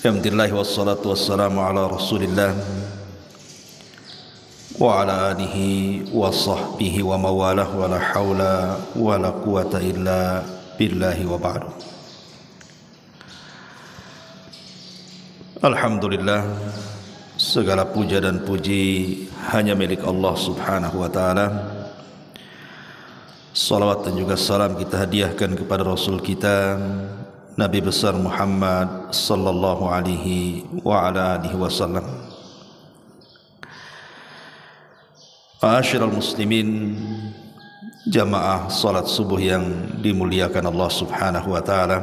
Alhamdulillah wassalatu wassalamu ala rasulillah Wa ala alihi wa sahbihi wa mawalah Wa la hawla wa la quwata illa billahi wa ba'du. Alhamdulillah Segala puja dan puji hanya milik Allah subhanahu wa ta'ala. Salawat dan juga salam kita hadiahkan kepada Rasul kita Nabi besar Muhammad sallallahu alaihi wa ala alihi wasallam. Ma'asyiral muslimin jamaah salat subuh yang dimuliakan Allah Subhanahu wa taala.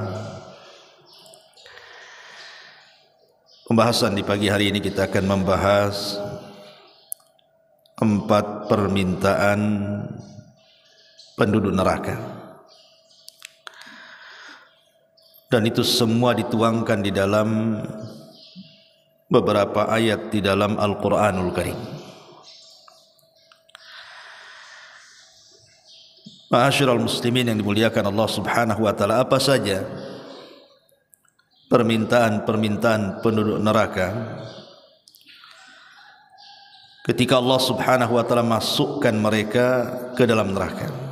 Pembahasan di pagi hari ini kita akan membahas empat permintaan penduduk neraka. Dan itu semua dituangkan di dalam beberapa ayat di dalam Al-Qur'anul Karim. Ma'asyiral muslimin yang dimuliakan Allah Subhanahu wa taala, apa saja permintaan-permintaan penduduk neraka ketika Allah Subhanahu wa taala masukkan mereka ke dalam neraka?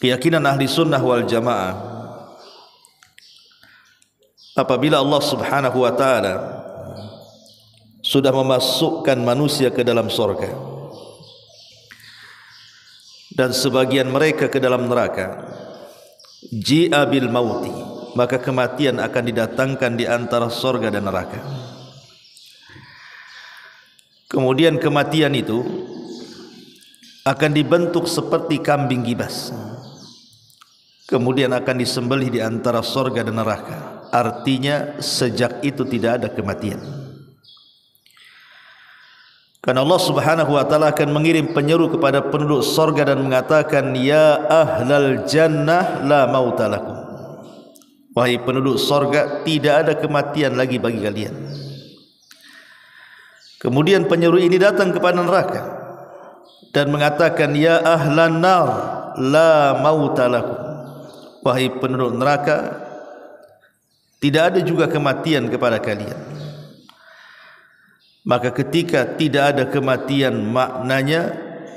Keyakinan ahli sunnah wal jamaah apabila Allah subhanahu wa ta'ala sudah memasukkan manusia ke dalam sorga dan sebagian mereka ke dalam neraka ji'a bil mauti maka kematian akan didatangkan di antara sorga dan neraka. Kemudian kematian itu akan dibentuk seperti kambing gibas kemudian akan disembelih di antara sorga dan neraka. Artinya sejak itu tidak ada kematian. Karena Allah Subhanahu wa taala akan mengirim penyeru kepada penduduk sorga dan mengatakan ya ahlal jannah la mautalakum. Wahai penduduk sorga tidak ada kematian lagi bagi kalian. Kemudian penyeru ini datang kepada neraka dan mengatakan ya ahlan nar la mautalakum wahai penduduk neraka tidak ada juga kematian kepada kalian. Maka ketika tidak ada kematian maknanya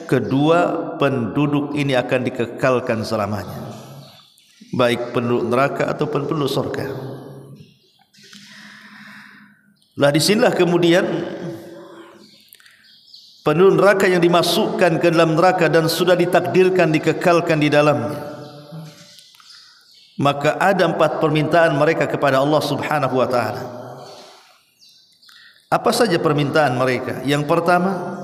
kedua penduduk ini akan dikekalkan selamanya. Baik penduduk neraka ataupun penduduk surga lah disinilah kemudian penduduk neraka yang dimasukkan ke dalam neraka dan sudah ditakdirkan dikekalkan di dalamnya maka ada empat permintaan mereka kepada Allah Subhanahu wa taala. Apa saja permintaan mereka? Yang pertama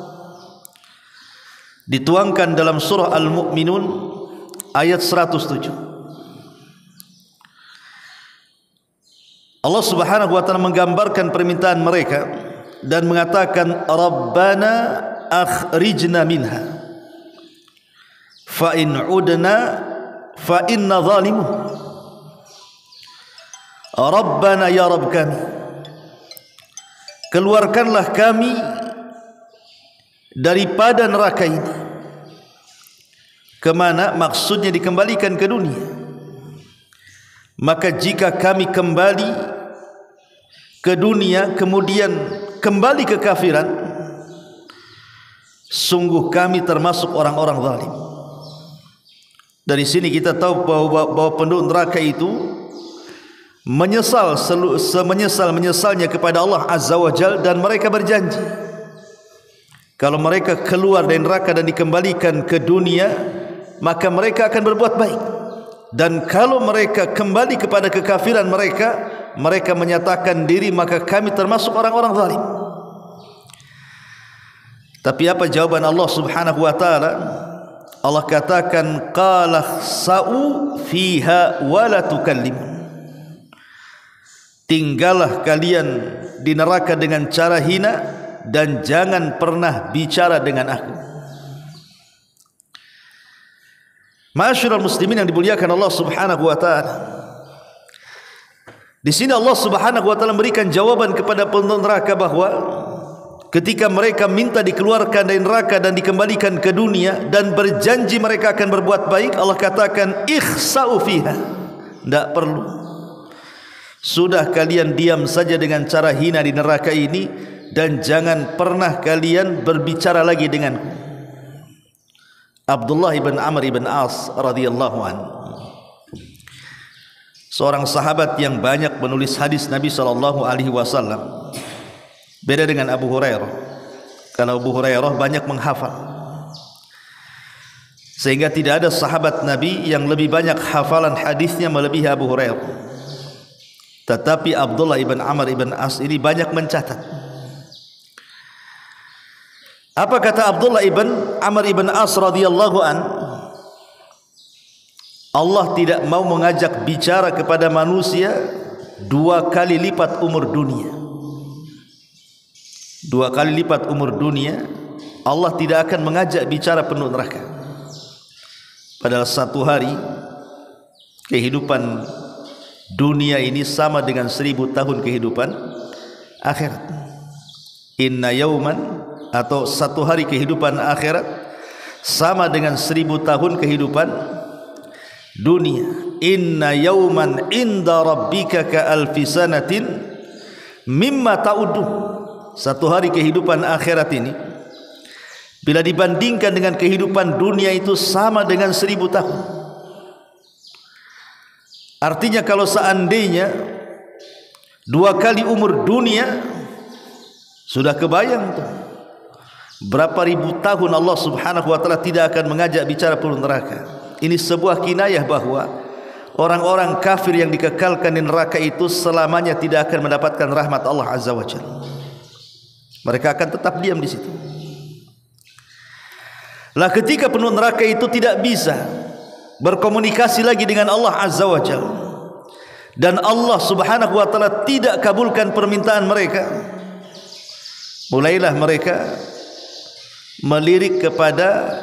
dituangkan dalam surah Al-Mu'minun ayat 107. Allah Subhanahu wa taala menggambarkan permintaan mereka dan mengatakan Rabbana akhrijna minha fa in udna fa inna zalimun Rabbana ya Rabb kami Keluarkanlah kami Daripada neraka ini. Kemana maksudnya dikembalikan ke dunia? Maka jika kami kembali Ke dunia Kemudian kembali ke kafiran Sungguh kami termasuk orang-orang zalim. Dari sini kita tahu bahawa, bahawa penduduk neraka itu menyesal semenyesal menyesalnya kepada Allah Azza wa Jal dan mereka berjanji. Kalau mereka keluar dari neraka dan dikembalikan ke dunia maka mereka akan berbuat baik. Dan kalau mereka kembali kepada kekafiran mereka mereka menyatakan diri maka kami termasuk orang-orang zalim. Tapi apa jawaban Allah Subhanahu wa taala? Allah katakan qala sa'u fiha wa la tukallimun tinggallah kalian di neraka dengan cara hina dan jangan pernah bicara dengan aku. Masyurul muslimin yang dimuliakan Allah subhanahu wa ta'ala. Di sini Allah subhanahu wa ta'ala memberikan jawaban kepada penduduk neraka bahawa Ketika mereka minta dikeluarkan dari neraka dan dikembalikan ke dunia Dan berjanji mereka akan berbuat baik Allah katakan ikhsa'u fiha. Tidak perlu sudah kalian diam saja dengan cara hina di neraka ini dan jangan pernah kalian berbicara lagi denganku. Abdullah ibn Amr ibn As radhiyallahu anhu seorang sahabat yang banyak menulis hadis Nabi sallallahu alaihi wasallam. Beda dengan Abu Hurairah. Karena Abu Hurairah banyak menghafal. Sehingga tidak ada sahabat Nabi yang lebih banyak hafalan hadisnya melebihi Abu Hurairah tetapi Abdullah ibn Amr ibn As ini banyak mencatat. Apa kata Abdullah ibn Amr ibn As radhiyallahu an? Allah tidak mau mengajak bicara kepada manusia dua kali lipat umur dunia. Dua kali lipat umur dunia, Allah tidak akan mengajak bicara penuh neraka. Padahal satu hari kehidupan dunia ini sama dengan seribu tahun kehidupan. Akhirat. Inna yauman atau satu hari kehidupan akhirat sama dengan seribu tahun kehidupan dunia. Inna yauman inda rabbika ka alfisanatin mimma ta'udu satu hari kehidupan akhirat ini bila dibandingkan dengan kehidupan dunia itu sama dengan seribu tahun Artinya kalau seandainya dua kali umur dunia sudah kebayang tuh. Berapa ribu tahun Allah Subhanahu wa taala tidak akan mengajak bicara penuh neraka. Ini sebuah kinayah bahwa orang-orang kafir yang dikekalkan di neraka itu selamanya tidak akan mendapatkan rahmat Allah Azza wa Jalla. Mereka akan tetap diam di situ. Lah ketika penuh neraka itu tidak bisa berkomunikasi lagi dengan Allah Azza wa Jalla. Dan Allah Subhanahu wa taala tidak kabulkan permintaan mereka. Mulailah mereka melirik kepada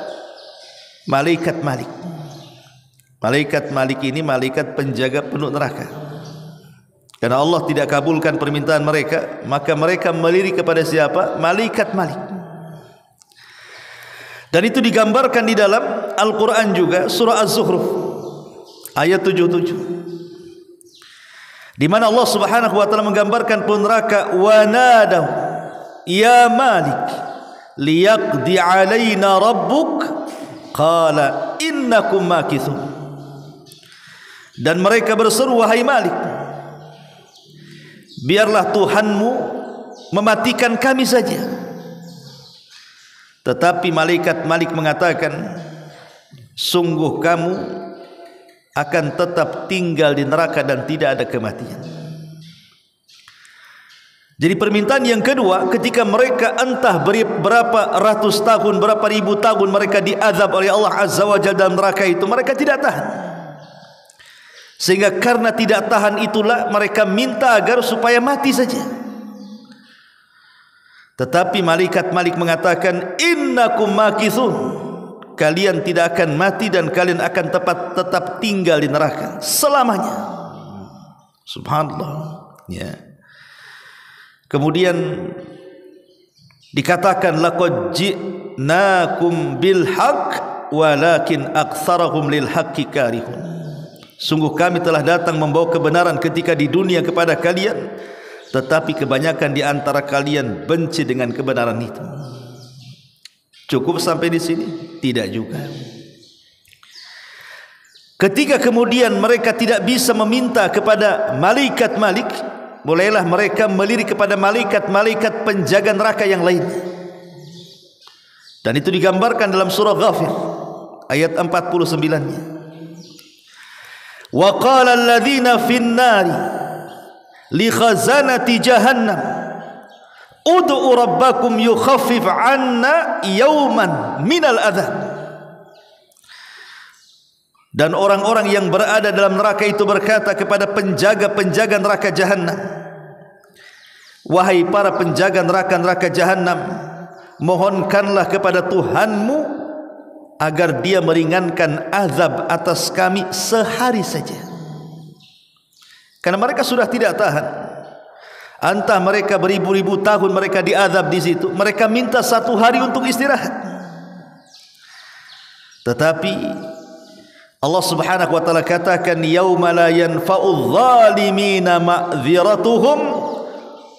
malaikat Malik. Malaikat Malik ini malaikat penjaga penuh neraka. Karena Allah tidak kabulkan permintaan mereka maka mereka melirik kepada siapa? Malaikat Malik dan itu digambarkan di dalam Al-Quran juga surah Az-Zuhruf ayat 77. Di mana Allah Subhanahu wa taala menggambarkan neraka wa nadaw ya Malik liyaqdi alaina rabbuk qala innakum makithun. Dan mereka berseru wahai Malik biarlah Tuhanmu mematikan kami saja tetapi malaikat Malik mengatakan Sungguh kamu akan tetap tinggal di neraka dan tidak ada kematian. Jadi permintaan yang kedua ketika mereka entah berapa ratus tahun, berapa ribu tahun mereka diazab oleh Allah Azza wa Jalla dalam neraka itu Mereka tidak tahan. Sehingga karena tidak tahan itulah mereka minta agar supaya mati saja tetapi malaikat Malik mengatakan innakum makithun. Kalian tidak akan mati dan kalian akan tetap tinggal di neraka selamanya. Subhanallah. Ya. Kemudian dikatakan laqad ji'nakum bil haqq walakin aktsarahum lil haqqi karihun. Sungguh kami telah datang membawa kebenaran ketika di dunia kepada kalian tetapi kebanyakan di antara kalian benci dengan kebenaran itu. Cukup sampai di sini? Tidak juga. Ketika kemudian mereka tidak bisa meminta kepada malaikat Malik, mulailah mereka melirik kepada malaikat-malaikat penjaga neraka yang lain. Dan itu digambarkan dalam surah Ghafir ayat 49-nya. Wa qala alladhina fin li khazanati jahannam. Ud'u rabbakum yukhaffif 'anna yawman minal adzab dan orang-orang yang berada dalam neraka itu berkata kepada penjaga-penjaga neraka jahanam wahai para penjaga neraka-neraka jahanam mohonkanlah kepada Tuhanmu agar dia meringankan azab atas kami sehari saja Karena mereka sudah tidak tahan. Antah mereka beribu-ribu tahun mereka diazab di situ. Mereka minta satu hari untuk istirahat. Tetapi Allah Subhanahu wa taala katakan yauma la yanfa'u dhalimina ma'dziratuhum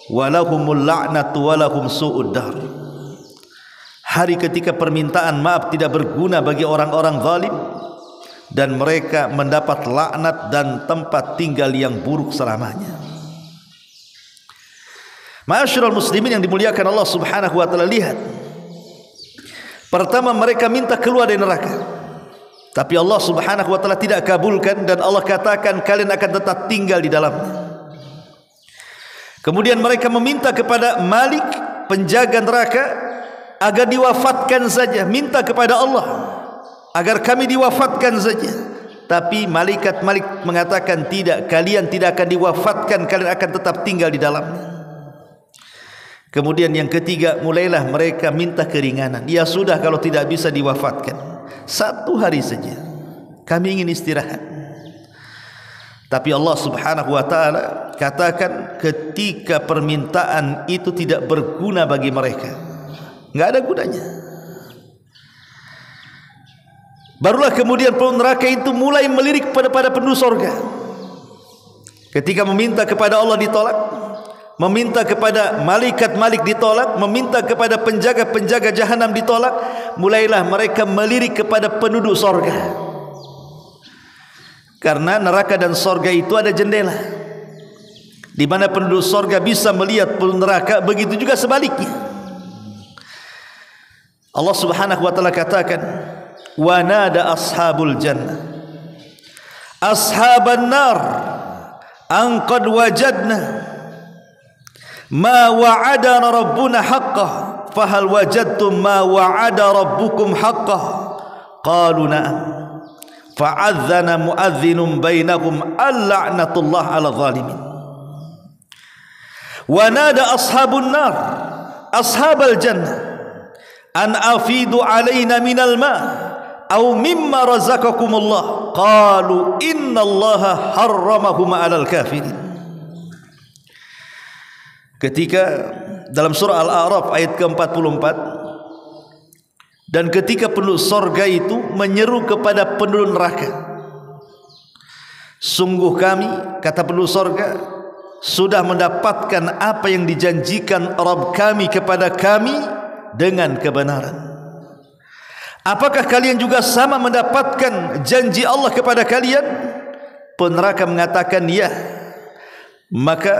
wa lahumul la'natu wa lahum. Hari ketika permintaan maaf tidak berguna bagi orang-orang zalim dan mereka mendapat laknat dan tempat tinggal yang buruk selamanya. Ma'asyiral muslimin yang dimuliakan Allah Subhanahu wa taala lihat. Pertama mereka minta keluar dari neraka. Tapi Allah Subhanahu wa taala tidak kabulkan dan Allah katakan kalian akan tetap tinggal di dalamnya. Kemudian mereka meminta kepada Malik penjaga neraka agar diwafatkan saja, minta kepada Allah agar kami diwafatkan saja. Tapi malaikat Malik mengatakan tidak, kalian tidak akan diwafatkan, kalian akan tetap tinggal di dalamnya. Kemudian yang ketiga mulailah mereka minta keringanan. Ya sudah kalau tidak bisa diwafatkan. Satu hari saja. Kami ingin istirahat. Tapi Allah Subhanahu wa taala katakan ketika permintaan itu tidak berguna bagi mereka. Enggak ada gunanya. Barulah kemudian penduduk neraka itu mulai melirik pada pada penduduk sorga. Ketika meminta kepada Allah ditolak, meminta kepada malaikat malik ditolak, meminta kepada penjaga-penjaga jahanam ditolak, mulailah mereka melirik kepada penduduk sorga. Karena neraka dan sorga itu ada jendela. Di mana penduduk sorga bisa melihat penduduk neraka, begitu juga sebaliknya. Allah Subhanahu wa taala katakan, ونادى أصحاب الجنة. أصحاب النار أن قد وجدنا ما وعدنا ربنا حقه فهل وجدتم ما وعد ربكم حقه؟ قالوا نعم. فأذن مؤذن بينهم اللعنة الله على الظالمين. ونادى أصحاب النار أصحاب الجنة أن أفيدوا علينا من الماء. Aw mimma razaqakumullah. Qalu innallaha harramahum 'alal kafirin. Ketika dalam surah Al-A'raf ayat ke-44 dan ketika penduduk sorga itu menyeru kepada penduduk neraka sungguh kami kata penduduk sorga sudah mendapatkan apa yang dijanjikan Rabb kami kepada kami dengan kebenaran apakah kalian juga sama mendapatkan janji Allah kepada kalian peneraka mengatakan ya maka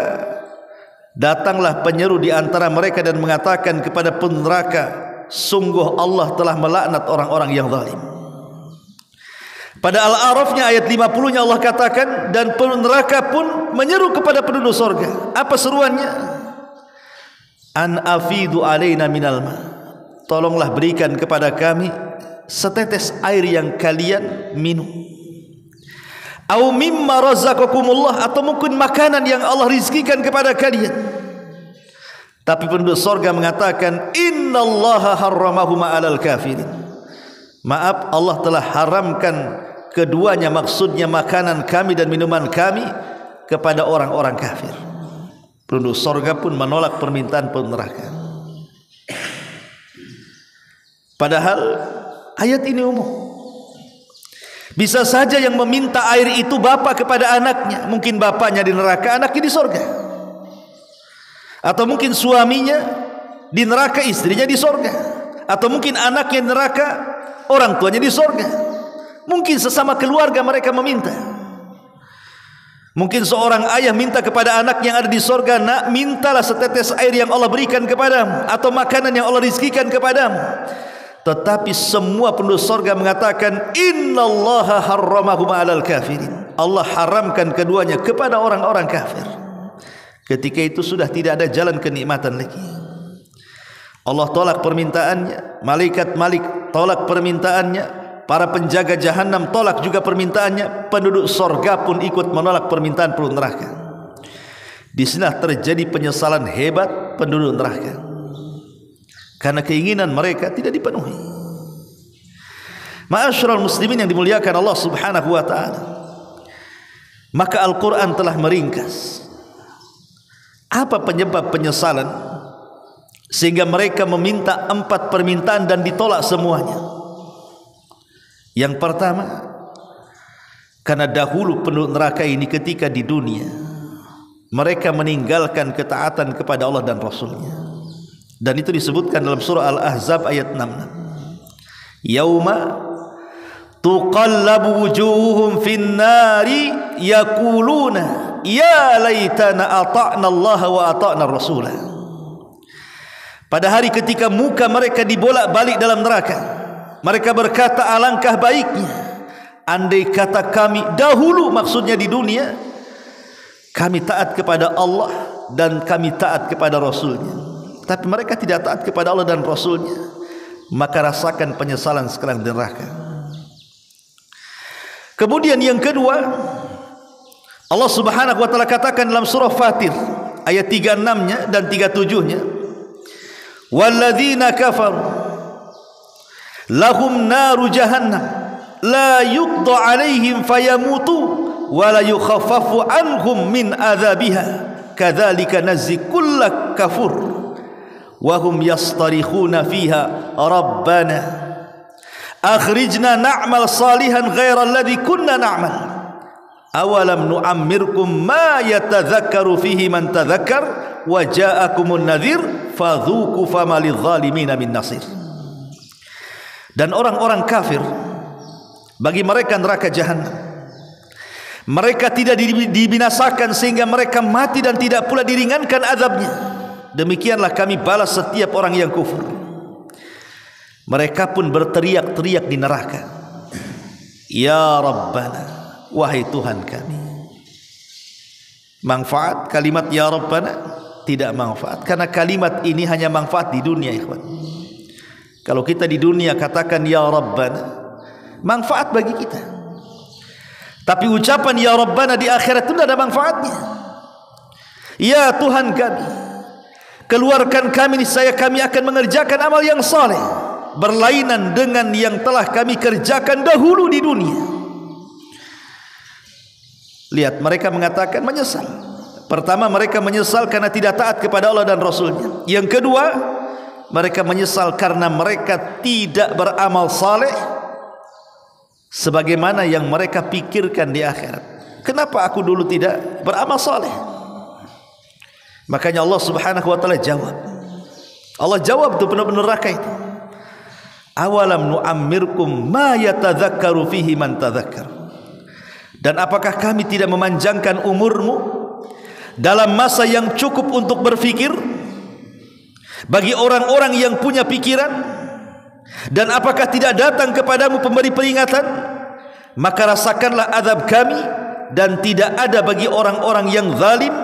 Datanglah penyeru di antara mereka dan mengatakan kepada peneraka, sungguh Allah telah melaknat orang-orang yang zalim. Pada Al-A'rafnya ayat 50-nya Allah katakan dan peneraka pun menyeru kepada penduduk sorga. Apa seruannya? An afidu alaina minal ma. Tolonglah berikan kepada kami setetes air yang kalian minum. Au mimma razaqakumullah atau mungkin makanan yang Allah rizkikan kepada kalian. Tapi penduduk sorga mengatakan innallaha harramahu ma'alal kafirin. Maaf Allah telah haramkan keduanya maksudnya makanan kami dan minuman kami kepada orang-orang kafir. Penduduk sorga pun menolak permintaan penduduk. Padahal ayat ini umum. Bisa saja yang meminta air itu bapak kepada anaknya. Mungkin bapaknya di neraka, anaknya di sorga. Atau mungkin suaminya di neraka, istrinya di sorga. Atau mungkin anaknya di neraka, orang tuanya di sorga. Mungkin sesama keluarga mereka meminta. Mungkin seorang ayah minta kepada anak yang ada di sorga, nak mintalah setetes air yang Allah berikan kepadamu. Atau makanan yang Allah rizkikan kepadamu. Tetapi semua penduduk sorga mengatakan Innallaha harramahum alal kafirin. Allah haramkan keduanya kepada orang-orang kafir. Ketika itu sudah tidak ada jalan kenikmatan lagi. Allah tolak permintaannya Malaikat Malik tolak permintaannya Para penjaga jahanam tolak juga permintaannya Penduduk sorga pun ikut menolak permintaan penduduk neraka. Di sini terjadi penyesalan hebat penduduk neraka karena keinginan mereka tidak dipenuhi. Ma'asyiral muslimin yang dimuliakan Allah Subhanahu wa taala. Maka Al-Qur'an telah meringkas apa penyebab penyesalan sehingga mereka meminta empat permintaan dan ditolak semuanya. Yang pertama, karena dahulu penduduk neraka ini ketika di dunia mereka meninggalkan ketaatan kepada Allah dan Rasulnya dan itu disebutkan dalam surah Al-Ahzab ayat 6 yauma tuqallabu wujuhum fin nari yaquluna ya laitana ata'na Allah wa ata'na Rasulah pada hari ketika muka mereka dibolak-balik dalam neraka mereka berkata alangkah baiknya andai kata kami dahulu maksudnya di dunia kami taat kepada Allah dan kami taat kepada Rasulnya tapi mereka tidak taat kepada Allah dan Rasulnya. Maka rasakan penyesalan sekarang di neraka kemudian yang kedua Allah subhanahu wa ta'ala katakan dalam surah Fatir ayat 36 nya dan 37 nya walladzina kafar lahum naru jahannam la yuqda alaihim fayamutu wa la yukhaffafu anhum min adzabiha kadzalika nazzi kafur hum yastarikhuna fiha rabbana akhrijna na'mal salihan ghayra alladhi kunna na'mal awalam nu'ammirkum ma yatadhakkaru fihi man tadhakkar wa ja'akumun nadhir fadhuku fama lidh-dhalimin min dan orang-orang kafir bagi mereka neraka jahanam mereka tidak dibinasakan sehingga mereka mati dan tidak pula diringankan azabnya demikianlah kami balas setiap orang yang kufur. Mereka pun berteriak-teriak di neraka. Ya rabbana wahai tuhan kami. Manfaat kalimat ya rabbana? Tidak manfaat. Karena kalimat ini hanya manfaat di dunia ikhwan. Kalau kita di dunia katakan ya rabbana manfaat bagi kita. Tapi ucapan ya Rabbana di akhirat itu tidak ada manfaatnya. Ya Tuhan kami keluarkan kami saya kami akan mengerjakan amal yang saleh berlainan dengan yang telah kami kerjakan dahulu di dunia lihat mereka mengatakan menyesal pertama mereka menyesal karena tidak taat kepada Allah dan Rasulnya yang kedua mereka menyesal karena mereka tidak beramal saleh sebagaimana yang mereka pikirkan di akhirat. Kenapa aku dulu tidak beramal saleh? Makanya Allah Subhanahu wa taala jawab. Allah jawab tu benar-benar neraka itu. Awalam nu'ammirkum ma yatadzakkaru fihi man tadzakkar. Dan apakah kami tidak memanjangkan umurmu dalam masa yang cukup untuk berfikir bagi orang-orang yang punya pikiran? Dan apakah tidak datang kepadamu pemberi peringatan? Maka rasakanlah azab kami dan tidak ada bagi orang-orang yang zalim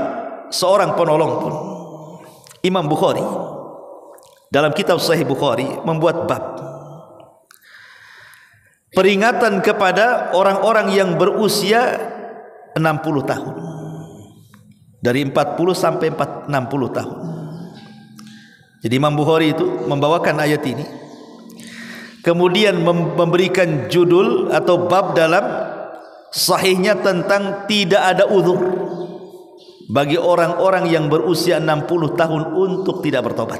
seorang penolong pun. Imam Bukhari dalam kitab Sahih Bukhari membuat bab peringatan kepada orang-orang yang berusia 60 tahun. Dari 40 sampai 60 tahun. Jadi Imam Bukhari itu membawakan ayat ini kemudian memberikan judul atau bab dalam sahihnya tentang tidak ada uzur bagi orang-orang yang berusia 60 tahun untuk tidak bertobat.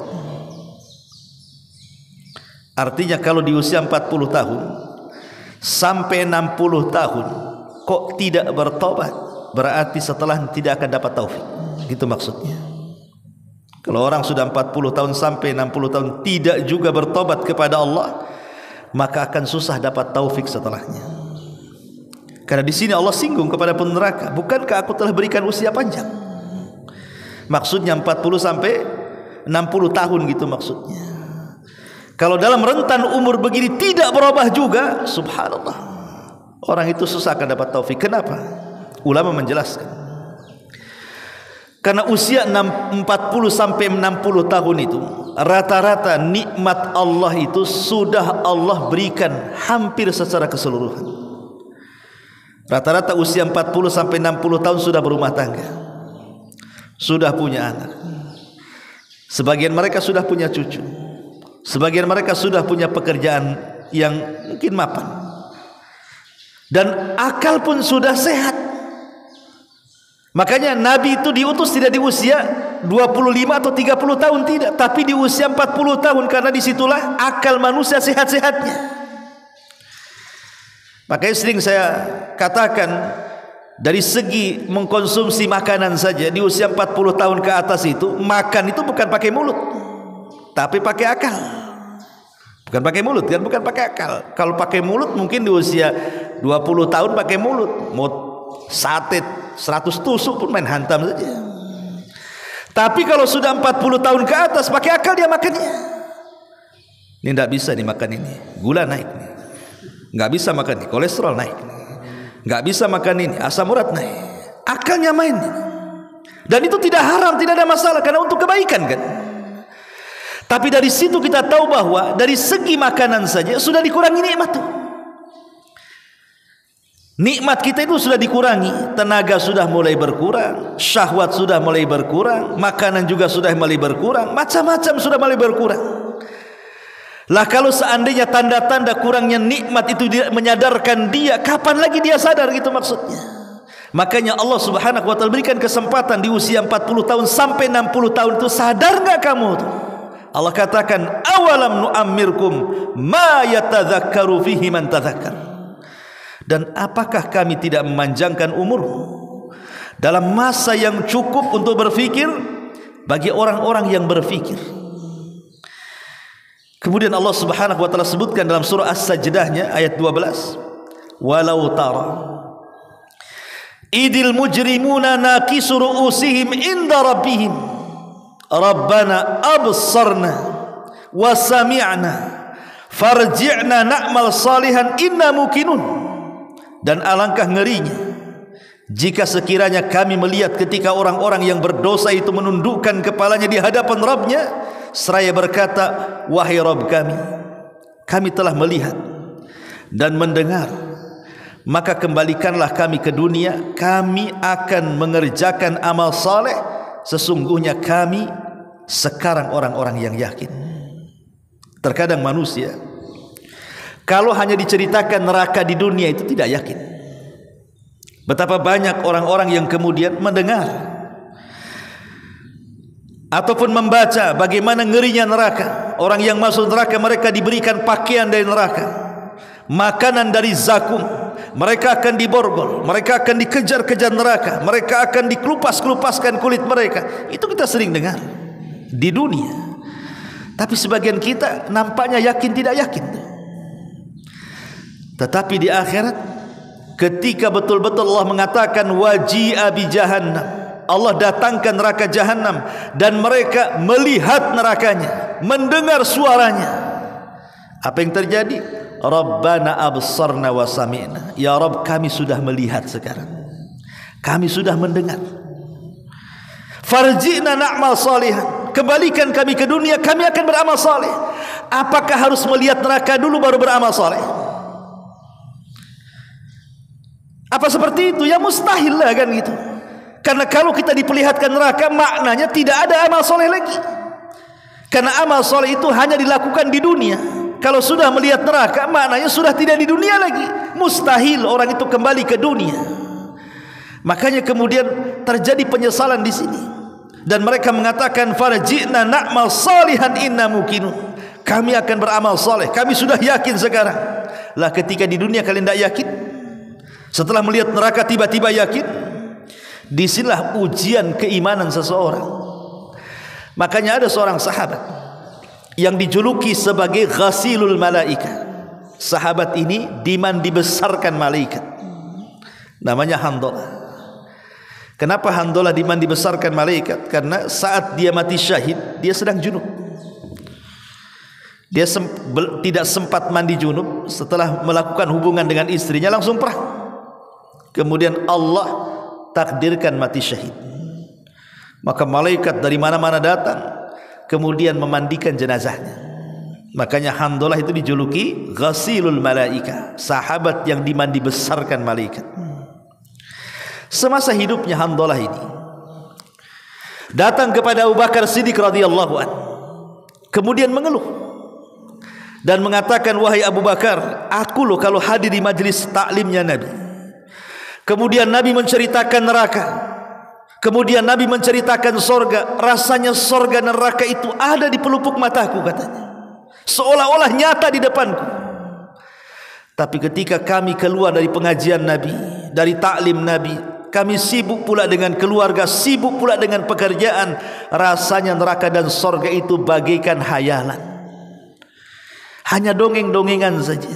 Artinya kalau di usia 40 tahun sampai 60 tahun kok tidak bertobat berarti setelah tidak akan dapat taufik. Gitu maksudnya. Kalau orang sudah 40 tahun sampai 60 tahun tidak juga bertobat kepada Allah, maka akan susah dapat taufik setelahnya. Karena di sini Allah singgung kepada peneraka, bukankah aku telah berikan usia panjang? Maksudnya 40 sampai 60 tahun gitu maksudnya. Kalau dalam rentan umur begini tidak berubah juga, subhanallah. Orang itu susah akan dapat taufik. Kenapa? Ulama menjelaskan. Karena usia 40 sampai 60 tahun itu rata-rata nikmat Allah itu sudah Allah berikan hampir secara keseluruhan. Rata-rata usia 40 sampai 60 tahun sudah berumah tangga. Sudah punya anak. Sebagian mereka sudah punya cucu. Sebagian mereka sudah punya pekerjaan yang mungkin mapan. Dan akal pun sudah sehat. Makanya Nabi itu diutus tidak di usia 25 atau 30 tahun tidak, tapi di usia 40 tahun karena di situlah akal manusia sehat-sehatnya. Makanya sering saya katakan dari segi mengkonsumsi makanan saja di usia 40 tahun ke atas itu makan itu bukan pakai mulut tapi pakai akal. Bukan pakai mulut kan, bukan pakai akal. Kalau pakai mulut mungkin di usia 20 tahun pakai mulut. Mau sate 100 tusuk pun main hantam saja. Tapi kalau sudah 40 tahun ke atas pakai akal dia makannya. Ini tidak bisa dimakan ini. Gula naik. Nggak bisa makan ini. Kolesterol naik. Nggak bisa makan ini. Asam urat naik. Akalnya main. Dan itu tidak haram, tidak ada masalah karena untuk kebaikan kan. Tapi dari situ kita tahu bahwa dari segi makanan saja sudah dikurangi nikmat tuh. Nikmat kita itu sudah dikurangi, tenaga sudah mulai berkurang, syahwat sudah mulai berkurang, makanan juga sudah mulai berkurang, macam-macam sudah mulai berkurang. Lah kalau seandainya tanda-tanda kurangnya nikmat itu menyadarkan dia, kapan lagi dia sadar gitu maksudnya? Makanya Allah Subhanahu wa taala berikan kesempatan di usia 40 tahun sampai 60 tahun itu sadar enggak kamu? Allah katakan awalam nu'ammirkum ma yatadzakkaru fihi man tadzakkar. Dan apakah kami tidak memanjangkan umur dalam masa yang cukup untuk berfikir bagi orang-orang yang berfikir. Kemudian Allah Subhanahu wa taala sebutkan dalam surah As-Sajdah-nya ayat 12, "Walau tara idil mujrimuna nakisu ru'usihim inda rabbihim" Rabbana absarna wa sami'na farji'na na'mal salihan inna mukinun. Dan alangkah ngerinya jika sekiranya kami melihat ketika orang-orang yang berdosa itu menundukkan kepalanya di hadapan Rabbnya seraya berkata wahai Rabb kami kami telah melihat dan mendengar. Maka kembalikanlah kami ke dunia. Kami akan mengerjakan amal saleh. Sesungguhnya kami sekarang orang-orang yang yakin. Terkadang manusia kalau hanya diceritakan neraka di dunia itu tidak yakin. Betapa banyak orang-orang yang kemudian mendengar ataupun membaca bagaimana ngerinya neraka orang yang masuk neraka mereka diberikan pakaian dari neraka makanan dari zakum mereka akan diborgol, mereka akan dikejar-kejar neraka, mereka akan dikelupas-kelupaskan kulit mereka. Itu kita sering dengar di dunia. Tapi sebagian kita nampaknya yakin tidak yakin. Tetapi di akhirat ketika betul-betul Allah mengatakan waji'a bi jahannam, Allah datangkan neraka jahanam dan mereka melihat nerakanya, mendengar suaranya. Apa yang terjadi? Rabbana absarna wa. Ya Rabb kami sudah melihat sekarang. Kami sudah mendengar. Farji'na na'mal salihan. Kembalikan kami ke dunia, kami akan beramal saleh. Apakah harus melihat neraka dulu baru beramal saleh? Apa seperti itu? Ya mustahil lah kan gitu. Karena kalau kita diperlihatkan neraka maknanya tidak ada amal soleh lagi. Karena amal soleh itu hanya dilakukan di dunia. Kalau sudah melihat neraka maknanya sudah tidak di dunia lagi. Mustahil orang itu kembali ke dunia. Makanya kemudian terjadi penyesalan di sini. Dan mereka mengatakan farji'na na'mal salihan inna mukinun. Kami akan beramal soleh. Kami sudah yakin sekarang. Lah ketika di dunia kalian tidak yakin. Setelah melihat neraka tiba-tiba yakin. Di sinilah ujian keimanan seseorang. Makanya ada seorang sahabat yang dijuluki sebagai ghasilul malaika. Sahabat ini diman dibesarkan malaikat. Namanya Handolah. Kenapa Handolah diman dibesarkan malaikat? Karena saat dia mati syahid, dia sedang junub. Dia sem tidak sempat mandi junub setelah melakukan hubungan dengan istrinya langsung perang. Kemudian Allah takdirkan mati syahid. Maka malaikat dari mana-mana datang kemudian memandikan jenazahnya. Makanya Hamdalah itu dijuluki Ghasilul Malaika, sahabat yang dimandi besarkan malaikat. Semasa hidupnya Hamdalah ini datang kepada Abu Bakar Siddiq radhiyallahu an. Kemudian mengeluh dan mengatakan wahai Abu Bakar, aku loh kalau hadir di majlis taklimnya Nabi. Kemudian Nabi menceritakan neraka, Kemudian Nabi menceritakan sorga. Rasanya sorga neraka itu ada di pelupuk mataku katanya. Seolah-olah nyata di depanku. Tapi ketika kami keluar dari pengajian Nabi, dari taklim Nabi, kami sibuk pula dengan keluarga, sibuk pula dengan pekerjaan, rasanya neraka dan sorga itu bagaikan hayalan. Hanya dongeng-dongengan saja.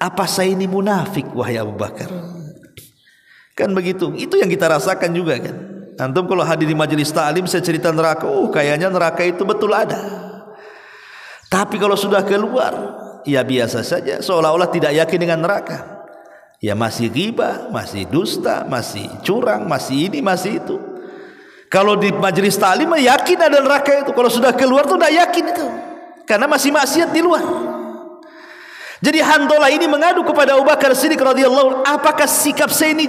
Apa saya ini munafik wahai Abu Bakar? Kan begitu. Itu yang kita rasakan juga kan. Antum kalau hadir di majelis taklim saya cerita neraka, oh kayaknya neraka itu betul ada. Tapi kalau sudah keluar, ya biasa saja. Seolah-olah tidak yakin dengan neraka. Ya masih riba masih dusta masih curang masih ini masih itu. Kalau di majelis taklim yakin ada neraka itu. Kalau sudah keluar tuh tidak yakin itu. Karena masih maksiat di luar jadi Handola ini mengadu kepada Abu Bakar Siddiq radhiyallahu apakah sikap saya ini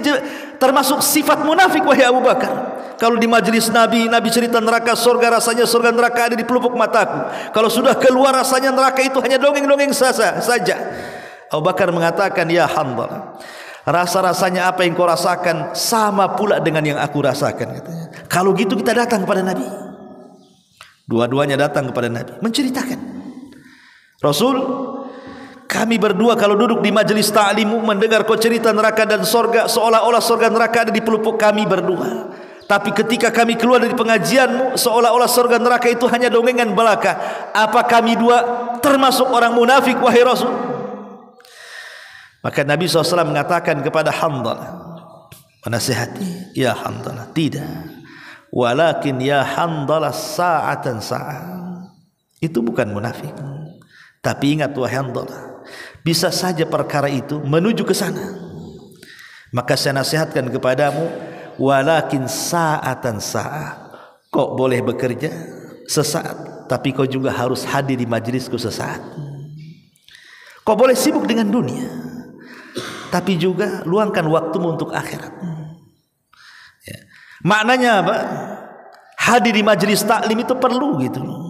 termasuk sifat munafik wahai Abu Bakar kalau di majlis Nabi, Nabi cerita neraka surga rasanya surga neraka ada di pelupuk mataku. Kalau sudah keluar rasanya neraka itu hanya dongeng-dongeng saja. Abu Bakar mengatakan, Ya Hanbal, rasa-rasanya apa yang kau rasakan sama pula dengan yang aku rasakan. Katanya. Kalau gitu kita datang kepada Nabi. Dua-duanya datang kepada Nabi. Menceritakan. Rasul, kami berdua kalau duduk di majlis ta'limu mendengar kau cerita neraka dan sorga seolah-olah sorga neraka ada di pelupuk kami berdua. Tapi ketika kami keluar dari pengajianmu Seolah-olah surga neraka itu hanya dongengan belaka. Apa kami dua termasuk orang munafik wahai Rasul? Maka Nabi SAW mengatakan kepada Hamdalah Menasihati Ya Hamdalah Tidak. Walakin ya Hamdalah sa'atan sa'at Itu bukan munafik. Tapi ingat wahai Hamdalah Bisa saja perkara itu menuju ke sana. Maka saya nasihatkan kepadamu walakin sa'atan sa'ah kok boleh bekerja sesaat tapi kau juga harus hadir di majlisku sesaat. Kau boleh sibuk dengan dunia tapi juga luangkan waktumu untuk akhirat. Ya. maknanya apa? Hadir di majlis taklim itu perlu gitu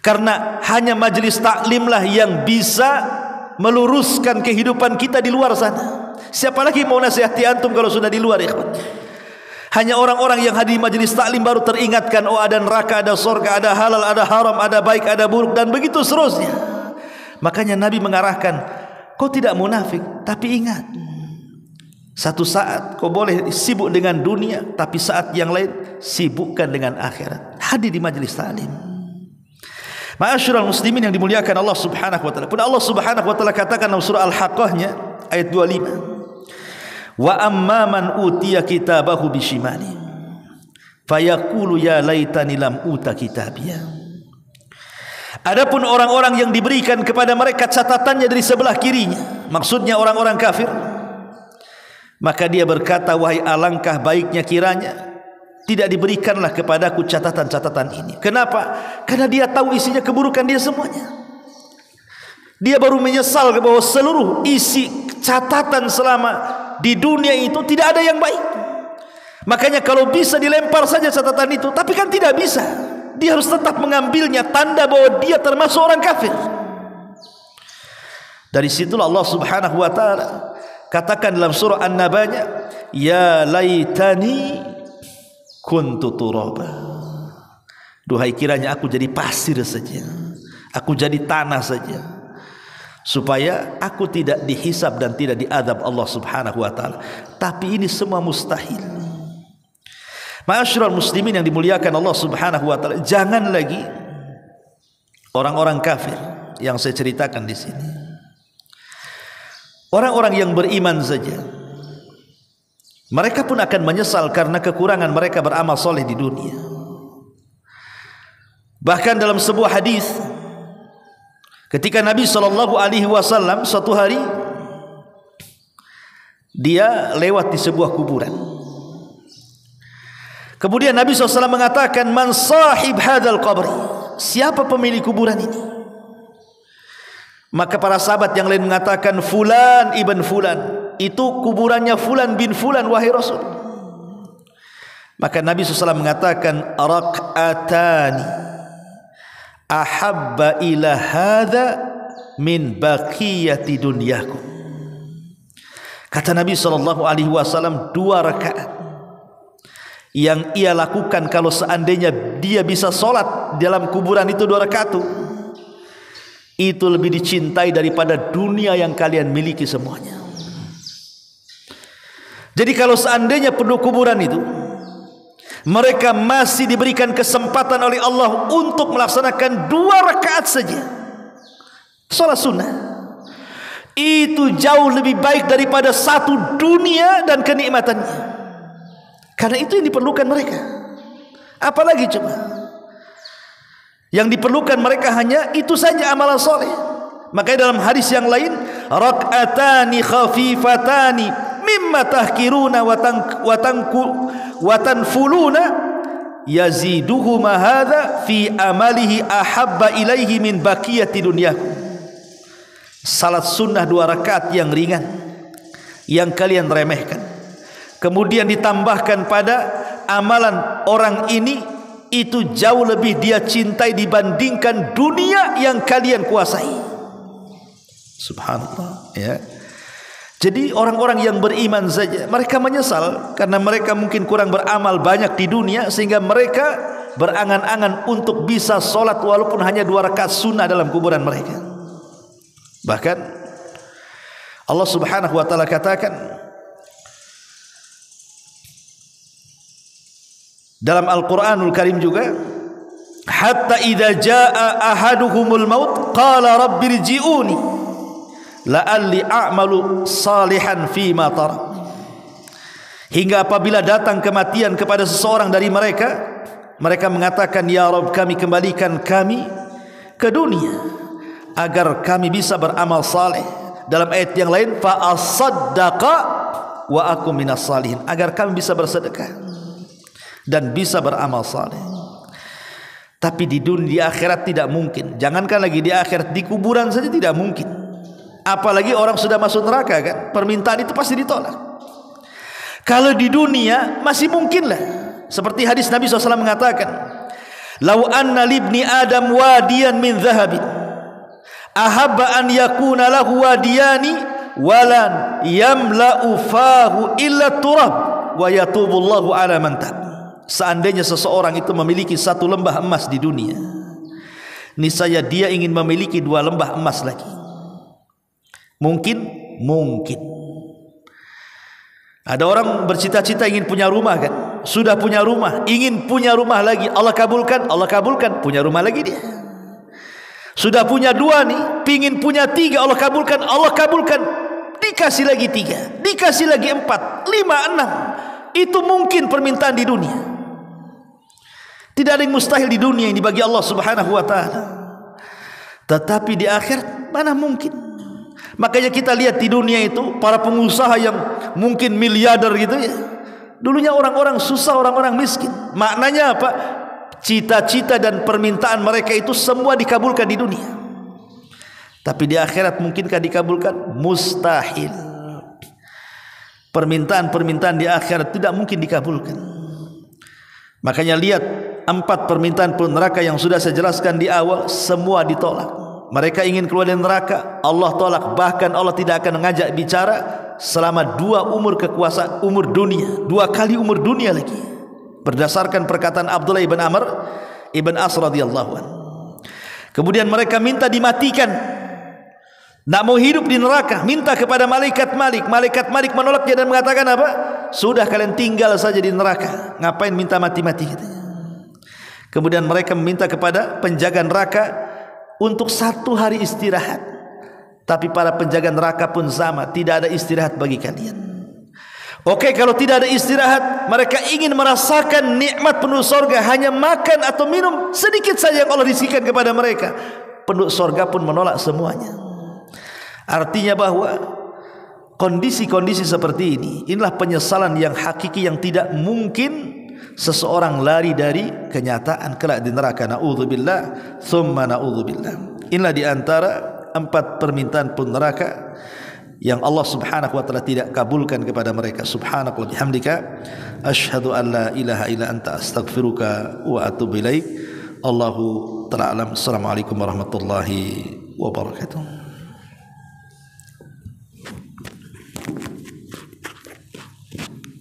karena hanya majlis taklimlah yang bisa meluruskan kehidupan kita di luar sana Siapa lagi mau nasihati antum kalau sudah di luar ikhwan? Hanya orang-orang yang hadir majlis taklim baru teringatkan oh ada neraka, ada surga, ada halal, ada haram, ada baik, ada buruk dan begitu seterusnya. Makanya Nabi mengarahkan, kau tidak munafik, tapi ingat satu saat kau boleh sibuk dengan dunia, tapi saat yang lain sibukkan dengan akhirat. Hadir di majlis taklim. Ma'asyiral muslimin yang dimuliakan Allah Subhanahu wa taala. Pun Allah Subhanahu wa taala katakan dalam surah Al-Haqqah ayat 25 wa amma man utiya kitabahu bishimali fayaqulu ya laitani lam uta kitabia Adapun orang-orang yang diberikan kepada mereka catatannya dari sebelah kirinya maksudnya orang-orang kafir maka dia berkata wahai alangkah baiknya kiranya tidak diberikanlah kepadaku catatan-catatan ini kenapa karena dia tahu isinya keburukan dia semuanya dia baru menyesal bahwa seluruh isi catatan selama di dunia itu tidak ada yang baik. Makanya kalau bisa dilempar saja catatan itu, tapi kan tidak bisa. Dia harus tetap mengambilnya tanda bahwa dia termasuk orang kafir. Dari situlah Allah Subhanahu wa taala katakan dalam surah An-Nabanya, "Ya laitani kuntu turaba." Duhai kiranya aku jadi pasir saja. Aku jadi tanah saja supaya aku tidak dihisab dan tidak diadab Allah Subhanahu wa taala. Tapi ini semua mustahil. Ma'asyiral muslimin yang dimuliakan Allah Subhanahu wa taala, jangan lagi orang-orang kafir yang saya ceritakan di sini. Orang-orang yang beriman saja mereka pun akan menyesal karena kekurangan mereka beramal soleh di dunia. Bahkan dalam sebuah hadis Ketika Nabi Shallallahu Alaihi Wasallam suatu hari dia lewat di sebuah kuburan. Kemudian Nabi SAW mengatakan, Man sahib hadal qabr. Siapa pemilik kuburan ini? Maka para sahabat yang lain mengatakan, Fulan ibn Fulan. Itu kuburannya Fulan bin Fulan, wahai Rasul. Maka Nabi SAW mengatakan, Rak'atani ahabba ila hadha min baqiyati dunyakum kata Nabi sallallahu alaihi wasallam dua rakaat yang ia lakukan kalau seandainya dia bisa solat dalam kuburan itu dua rakaat itu lebih dicintai daripada dunia yang kalian miliki semuanya. Jadi kalau seandainya penduduk kuburan itu mereka masih diberikan kesempatan oleh Allah untuk melaksanakan dua rakaat saja. Salat sunnah. Itu jauh lebih baik daripada satu dunia dan kenikmatannya. Karena itu yang diperlukan mereka. Apalagi coba? Yang diperlukan mereka hanya itu saja amalan soleh. Makanya dalam hadis yang lain rak'atani khafifatani mimma tahkiruna wa tanku wa tanfuluna yaziduhuma hadha fi amalihi ahabba ilaihi min baqiyati dunyakum salat sunnah dua rakaat yang ringan yang kalian remehkan. Kemudian ditambahkan pada amalan orang ini itu jauh lebih dia cintai dibandingkan dunia yang kalian kuasai. Subhanallah ya jadi orang-orang yang beriman saja mereka menyesal karena mereka mungkin kurang beramal banyak di dunia sehingga mereka berangan-angan untuk bisa solat walaupun hanya dua rakaat sunnah dalam kuburan mereka. Bahkan Allah Subhanahu wa taala katakan dalam Al-Qur'anul Karim juga hatta idza jaa ahaduhumul maut qala rabbirji'uni la'alli a'malu salihan fi ma hingga apabila datang kematian kepada seseorang dari mereka mereka mengatakan ya Rabb kami kembalikan kami ke dunia agar kami bisa beramal saleh. Dalam ayat yang lain fa asaddaqa wa akum minas salihin. Agar kami bisa bersedekah dan bisa beramal saleh. Tapi di dunia di akhirat tidak mungkin. Jangankan lagi di akhirat di kuburan saja tidak mungkin apalagi orang sudah masuk neraka kan? Permintaan itu pasti ditolak. Kalau di dunia masih mungkin lah. Seperti hadis Nabi SAW mengatakan lau anna libni adam wadiyan min zahabin ahabba an yakuna lahu wadiyani walan yamla'u fahu illa turab wa yatubullahu ala man seandainya seseorang itu memiliki satu lembah emas di dunia niscaya dia ingin memiliki dua lembah emas lagi Mungkin, mungkin. Ada orang bercita-cita ingin punya rumah kan? Sudah punya rumah, ingin punya rumah lagi. Allah kabulkan, Allah kabulkan, punya rumah lagi dia. Sudah punya dua nih, pingin punya tiga, Allah kabulkan, Allah kabulkan. Dikasih lagi tiga, dikasih lagi empat, lima, enam. Itu mungkin permintaan di dunia. Tidak ada yang mustahil di dunia ini bagi Allah Subhanahu wa taala. Tetapi di akhirat mana mungkin? Makanya kita lihat di dunia itu para pengusaha yang mungkin miliarder gitu ya. Dulunya orang-orang susah, orang-orang miskin. Maknanya apa? Cita-cita dan permintaan mereka itu semua dikabulkan di dunia. Tapi di akhirat mungkinkah dikabulkan? Mustahil. Permintaan-permintaan di akhirat tidak mungkin dikabulkan. Makanya lihat empat permintaan pun neraka yang sudah saya jelaskan di awal semua ditolak mereka ingin keluar dari neraka. Allah tolak. Bahkan Allah tidak akan mengajak bicara selama dua umur kekuasaan umur dunia. Dua kali umur dunia lagi. Berdasarkan perkataan Abdullah ibn Amr ibn As radhiyallahu an kemudian mereka minta dimatikan. Nak mau hidup di neraka. Minta kepada malaikat Malik. Malaikat Malik menolaknya dan mengatakan apa? Sudah kalian tinggal saja di neraka. Ngapain minta mati-mati? Kemudian mereka meminta kepada penjaga neraka untuk satu hari istirahat. Tapi para penjaga neraka pun sama, tidak ada istirahat bagi kalian. Oke, kalau tidak ada istirahat, mereka ingin merasakan nikmat penuh sorga, hanya makan atau minum sedikit saja yang Allah rizkikan kepada mereka. Penuh sorga pun menolak semuanya. Artinya bahwa kondisi-kondisi seperti ini, inilah penyesalan yang hakiki yang tidak mungkin seseorang lari dari kenyataan kelak di neraka naudzubillah thumma naudzubillah inilah di antara empat permintaan pun neraka yang Allah Subhanahu wa taala tidak kabulkan kepada mereka. Subhanakallah bihamdika asyhadu an la ilaha illa anta astaghfiruka wa atubu ilaik. Allahu ta'ala alam. Assalamualaikum warahmatullahi wabarakatuh